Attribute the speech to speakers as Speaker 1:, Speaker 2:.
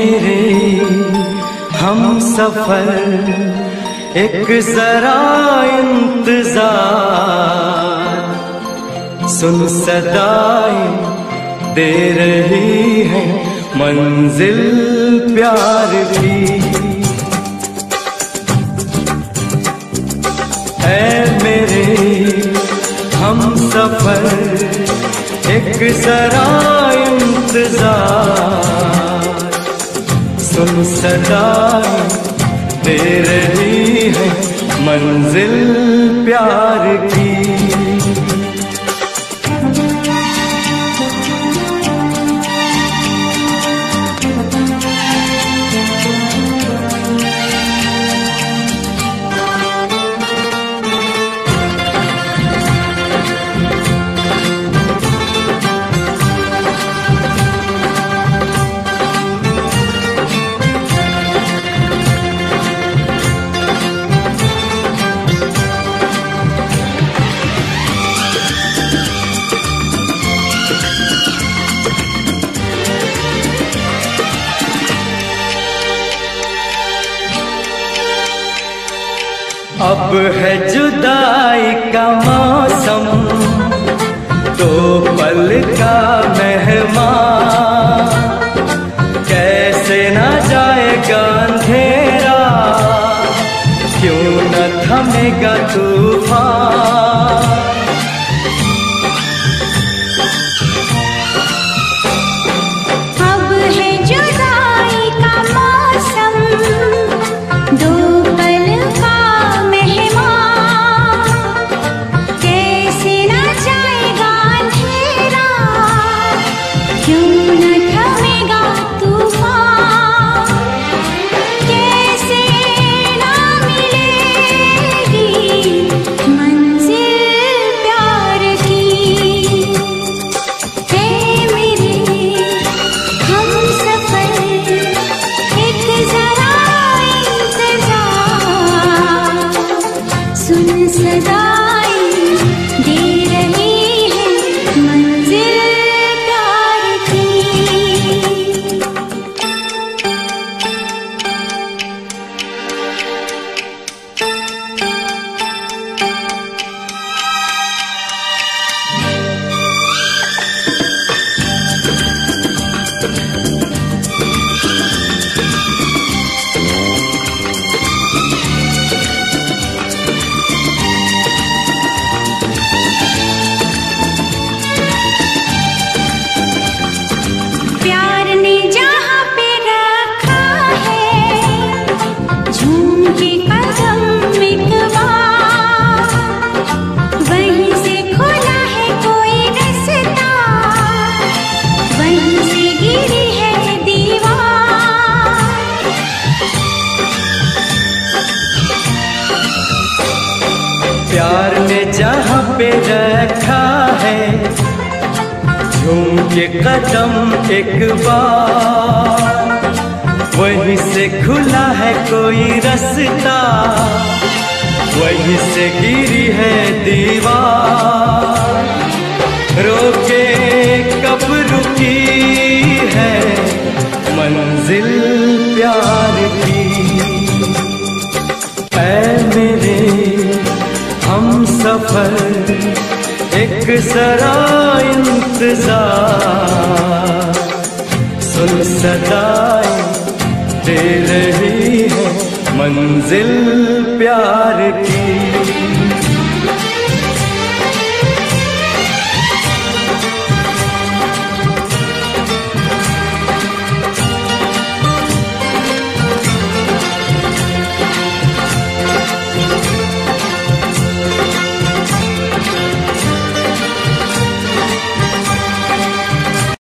Speaker 1: मेरे, हम सफ़र एक जरा इंतज़ार। सुन सदाएँ दे रही है मंजिल प्यार की ऐ मेरे, हम सफ़र एक जरा सुन दे रही है मंजिल प्यार की। अब है जुदाई का मौसम तो पल का मेहमान। कैसे न जाएगा अंधेरा, क्यों न थमेगा तूफ़ान।
Speaker 2: प्यार ने जहाँ पे रखा है, झूम के कदम एक बार। वहीं से खुला है कोई रास्ता, वहीं से गिरी है दीवार।
Speaker 1: सफ़र एक सरा इंतज़ार। सुन सदाएँ दे रही है मंजिल प्यार की।